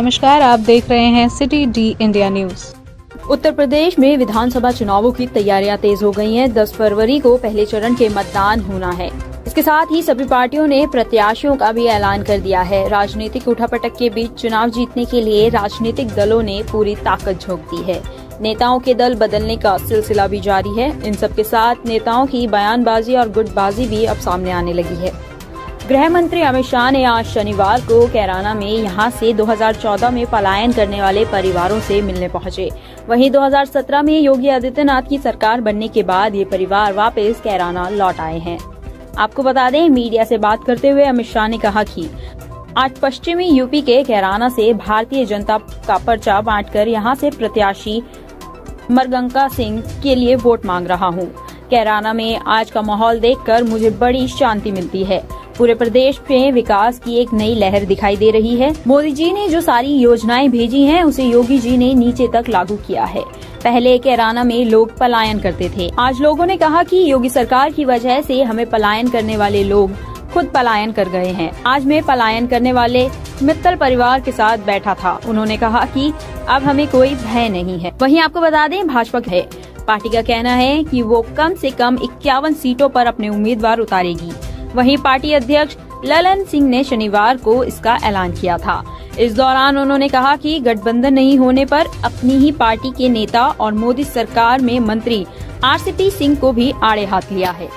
नमस्कार, आप देख रहे हैं city D India news. Uttar Pradesh में विधानसभा चुनावों की तैयारियाँ तेज हो गई हैं। 10 फरवरी को पहले चरण के मतदान होना है। इसके साथ ही सभी पार्टियों ने प्रत्याशियों का भी ऐलान कर दिया है। राजनीतिक उठापटक के बीच चुनाव जीतने के लिए राजनीतिक दलों ने पूरी ताकत झोंक दी है। नेताओं के दल बदलने का सिलसिला भी जारी है। इन सब के साथ नेताओं की बयानबाजी और गुटबाजी भी अब सामने आने लगी है। गृह मंत्री अमित शाह ने आज शनिवार को कैराना में यहाँ से 2014 में पलायन करने वाले परिवारों से मिलने पहुँचे। वहीं 2017 में योगी आदित्यनाथ की सरकार बनने के बाद ये परिवार वापस कैराना लौट आए हैं। आपको बता दें, मीडिया से बात करते हुए अमित शाह ने कहा कि आज पश्चिमी यूपी के कैराना से भारतीय जनता का पर्चा बांटकर यहाँ से प्रत्याशी मरगंका सिंह के लिए वोट मांग रहा हूँ। कैराना में आज का माहौल देखकर मुझे बड़ी शांति मिलती है। पूरे प्रदेश में विकास की एक नई लहर दिखाई दे रही है। मोदी जी ने जो सारी योजनाएँ भेजी हैं, उसे योगी जी ने नीचे तक लागू किया है। पहले कैराना में लोग पलायन करते थे। आज लोगों ने कहा कि योगी सरकार की वजह से हमें पलायन करने वाले लोग खुद पलायन कर गए हैं। आज मैं पलायन करने वाले मित्तल परिवार के साथ बैठा था। उन्होंने कहा कि अब हमें कोई भय नहीं है। वहीं आपको बता दें, भाजपा है। पार्टी का कहना है कि वो कम से कम इक्यावन सीटों पर अपने उम्मीदवार उतारेगी। वहीं पार्टी अध्यक्ष ललन सिंह ने शनिवार को इसका ऐलान किया था। इस दौरान उन्होंने कहा कि गठबंधन नहीं होने पर अपनी ही पार्टी के नेता और मोदी सरकार में मंत्री आरसीपी सिंह को भी आड़े हाथ लिया है।